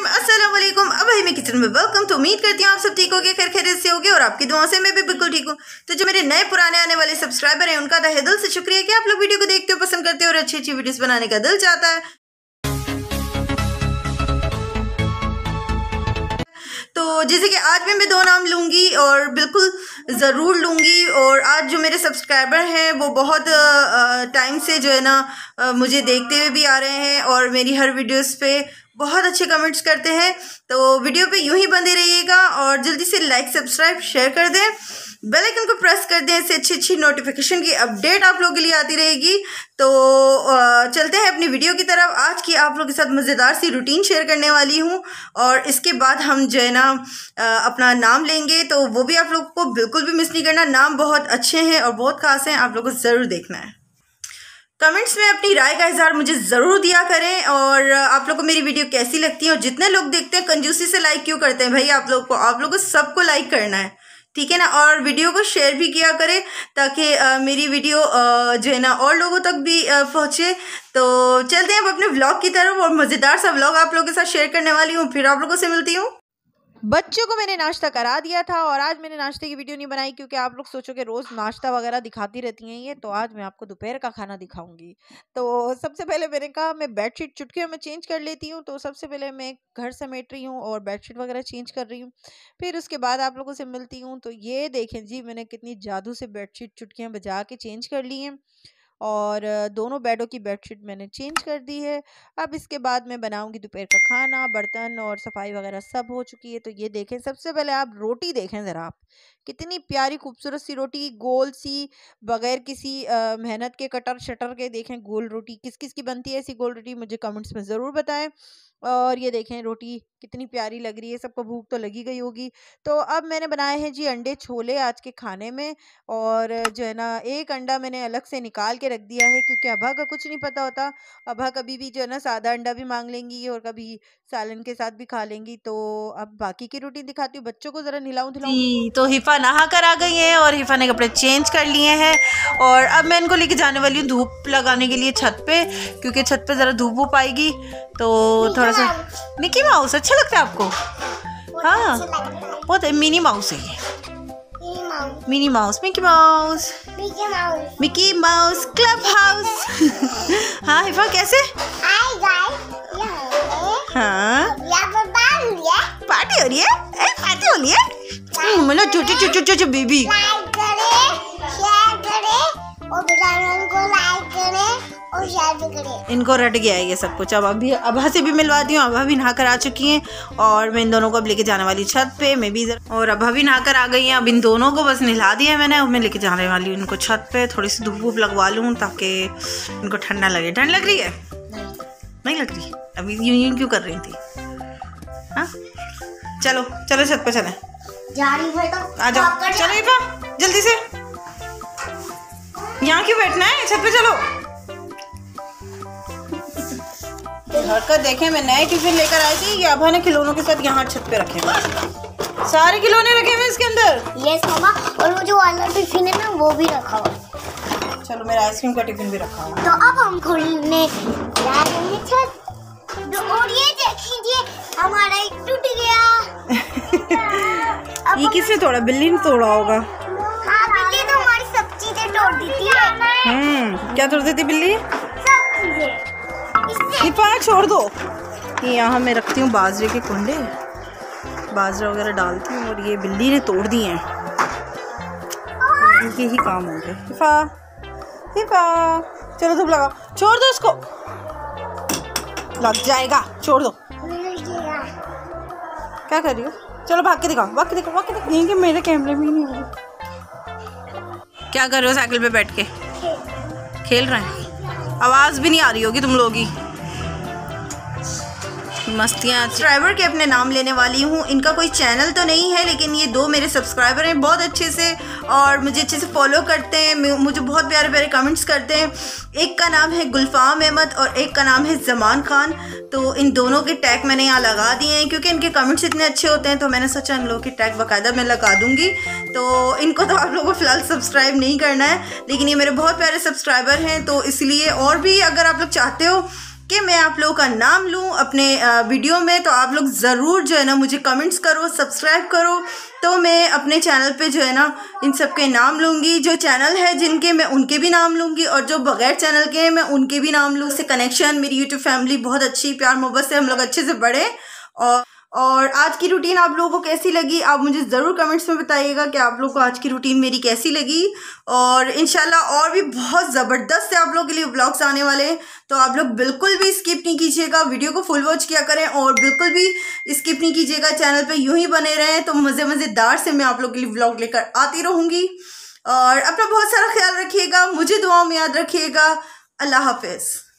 Time अस्सलाम वालेकुम अब भाई मैं किचन में वेलकम तो उम्मीद करती हूँ आप सब ठीक होगे, खैर खैरियत से होगे और आपकी दुआओं से मैं भी बिल्कुल ठीक हूँ। तो जो मेरे नए पुराने आने वाले सब्सक्राइबर हैं, उनका तहे दिल से शुक्रिया कि आप लोग वीडियो को देखते हो, पसंद करते हो और अच्छी अच्छी वीडियोस बनाने का दिल चाहता है। तो जैसे कि आज भी मैं दो नाम लूँगी और बिल्कुल ज़रूर लूँगी और आज जो मेरे सब्सक्राइबर हैं, वो बहुत टाइम से जो है ना मुझे देखते हुए भी आ रहे हैं और मेरी हर वीडियोस पे बहुत अच्छे कमेंट्स करते हैं। तो वीडियो पे यूँ ही बंदे रहिएगा और जल्दी से लाइक सब्सक्राइब शेयर कर दें। बेल आइकन को प्रेस कर दें, इससे अच्छी अच्छी नोटिफिकेशन की अपडेट आप लोगों के लिए आती रहेगी। तो चलते हैं अपनी वीडियो की तरफ़। आज की आप लोगों के साथ मज़ेदार सी रूटीन शेयर करने वाली हूँ। और इसके बाद हम जो है ना अपना नाम लेंगे। तो वो भी आप लोगों को बिल्कुल भी मिस नहीं करना। नाम बहुत अच्छे हैं और बहुत खास हैं। आप लोग को ज़रूर देखना है। कमेंट्स में अपनी राय का इजहार मुझे ज़रूर दिया करें। और आप लोग को मेरी वीडियो कैसी लगती है और जितने लोग देखते हैं कंजूसी से लाइक क्यों करते हैं? भाई, आप लोग को आप लोग को सबको लाइक करना है। ठीक है ना? और वीडियो को शेयर भी किया करें ताकि मेरी वीडियो जो है ना, और लोगों तक भी पहुँचे। तो चलते हैं अब अपने व्लॉग की तरफ़ और मज़ेदार सा व्लॉग आप लोगों के साथ शेयर करने वाली हूँ। फिर आप लोगों से मिलती हूँ। बच्चों को मैंने नाश्ता करा दिया था और आज मैंने नाश्ते की वीडियो नहीं बनाई क्योंकि आप लोग सोचो कि रोज़ नाश्ता वगैरह दिखाती रहती हैं ये तो आज मैं आपको दोपहर का खाना दिखाऊँगी। तो सबसे पहले मैंने कहा मैं बेडशीट चुटकियों में चेंज कर लेती हूँ तो सबसे पहले मैं घर समेट रही हूँ और बेडशीट वगैरह चेंज कर रही हूँ। फिर उसके बाद आप लोगों से मिलती हूँ तो ये देखें जी मैंने कितनी जादू से बेडशीट चुटकियाँ बजा के चेंज कर ली हैं। और दोनों बेडों की बेडशीट मैंने चेंज कर दी है। अब इसके बाद मैं बनाऊँगी दोपहर का खाना, बर्तन और सफ़ाई वगैरह सब हो चुकी है। तो ये देखें, सबसे पहले आप रोटी देखें ज़रा आप। कितनी प्यारी खूबसूरत सी रोटी, गोल सी बगैर किसी मेहनत के कटर शटर के देखें गोल रोटी किस किस की बनती है ऐसी गोल रोटी, मुझे कमेंट्स में ज़रूर बताएँ। और ये देखें, रोटी कितनी प्यारी लग रही है, सबको भूख तो लगी गई होगी। तो अब मैंने बनाए हैं जी अंडे छोले आज के खाने में और जो है ना, एक अंडा मैंने अलग से निकाल के रख दिया है क्योंकि अभा का कुछ नहीं पता होता। अभा कभी भी जो है ना सादा अंडा भी मांग लेंगी और कभी सालन के साथ भी खा लेंगी। तो अब बाकी की रोटी दिखाती हूँ। बच्चों को ज़रा नहिलाऊँ धुलाऊँ तो हिफा नहा कर आ गई है और हिफा ने कपड़े चेंज कर लिए हैं। और अब मैं इनको लेके जाने वाली हूँ धूप लगाने के लिए छत पे क्योंकि छत पे ज़रा धूप वूप आएगी। तो थोड़ा सा मिकी माउस अच्छा लगता है आपको? हाँ बहुत मिनी माउस है ये। Minnie Mouse Mickey Mouse Mickey Mouse Clubhouse हाँ हिफा कैसे? हाँ। पार्टी हो। रही है? पार्टी हो रही है? मतलब छोटे छोटे छोटे बेबी इनको रट गया है ये सब कुछ। अब अभी अभा से भी मिलवा दी हूँ। अभा भी नहा कर आ चुकी हैं और मैं इन दोनों को अब लेके जाने वाली छत पे मैं भी इधर और अभा भी नहा कर आ गई हैं। अब इन दोनों को बस नहला दिया मैंने। अब मैं लेके जाने वाली हूँ इनको छत पे। थोड़ी सी धूप वूप लगवा लूँ ताकि इनको ठंडा लगे। ठंड लग रही है? नहीं लग रही। अभी यूँ यूँ क्यों कर रही थी? हाँ? चलो चलो छत पे चले। आ जाओ। चलो जल्दी से। यहाँ क्यों बैठना है? छत पे चलो। हरकत देखे मैं नए टिफ़िन लेकर आई थी ये अभा ने खिलौनों के साथ यहाँ छत पे रखे हुए सारे खिलौने रखे हुए इसके अंदर? यस मामा और वो जो वाला टिफ़िन है ना वो भी रखा हुआ चलो मेरा आइसक्रीम का टिफ़िन भी रखा हुआ तो अब हम खोलने जा रहे हैं छत। तो और ये देखिए हमारा एक टूट गया। ये किसने तोड़ा? बिल्ली ने तोड़ा होगा। हाँ बिल्ली तो हमारी सब चीज़ें तोड़ देती है हम्म क्या तोड़ देती बिल्ली? सब चीज़ें। हिफा छोड़ दो। यहाँ मैं रखती हूँ बाजरे के कुंडे। बाजरा वगैरह डालती हूँ और ये बिल्ली ने तोड़ दिए हैं। इनके ही काम होंगे हिफा हिफा। चलो धूप लगा छोड़ दो इसको। लग जाएगा। छोड़ दो। क्या कर रही हो? चलो भाग के दिखाओ, भाग के दिखाओ, भाग के दिखाओ। कि मेरे कैमरे में ही नहीं हो क्या कर रहे हो साइकिल पे बैठ के? खेल रहे हैं। आवाज़ भी नहीं आ रही होगी तुम लोग की। मस्तियाँ। सब्सक्राइबर के अपने नाम लेने वाली हूँ। इनका कोई चैनल तो नहीं है, लेकिन ये दो मेरे सब्सक्राइबर हैं बहुत अच्छे से, और मुझे अच्छे से फॉलो करते हैं। मुझे बहुत प्यारे प्यारे कमेंट्स करते हैं। एक का नाम है गुलफाम अहमद और एक का नाम है जमान खान। तो इन दोनों के टैग मैंने यहाँ लगा दिए हैं, क्योंकि इनके कमेंट्स इतने अच्छे होते हैं तो मैंने सोचा इन लोगों के टैग बाकायदा मैं लगा दूँगी। तो इनको तो आप लोगों को फ़िलहाल सब्सक्राइब नहीं करना है, लेकिन ये मेरे बहुत प्यारे सब्सक्राइबर हैं तो इसलिए और भी अगर आप लोग चाहते हो कि मैं आप लोगों का नाम लूँ अपने वीडियो में तो आप लोग ज़रूर जो है ना मुझे कमेंट्स करो सब्सक्राइब करो। तो मैं अपने चैनल पे जो है ना इन सब के नाम लूँगी। जो चैनल है जिनके मैं उनके भी नाम लूँगी और जो बगैर चैनल के हैं, मैं उनके भी नाम लूँ। उससे कनेक्शन मेरी यूट्यूब फैमिली बहुत अच्छी, प्यार मोहब्बत से हम लोग अच्छे से बढ़े और और आज की रूटीन आप लोगों को कैसी लगी, आप मुझे ज़रूर कमेंट्स में बताइएगा कि आप लोगों को आज की रूटीन मेरी कैसी लगी। और इनशाला और भी बहुत ज़बरदस्त से आप लोगों के लिए ब्लॉग्स आने वाले हैं। तो आप लोग बिल्कुल भी स्किप नहीं कीजिएगा वीडियो को फुल वॉच किया करें और बिल्कुल भी स्किप नहीं कीजिएगा चैनल पर यूँ ही बने रहें। तो मज़े मज़ेदार से मैं आप लोग के लिए ब्लॉग लेकर आती रहूँगी। और अपना बहुत सारा ख्याल रखिएगा, मुझे दुआओं में याद रखिएगा। अल्लाह हाफिज़।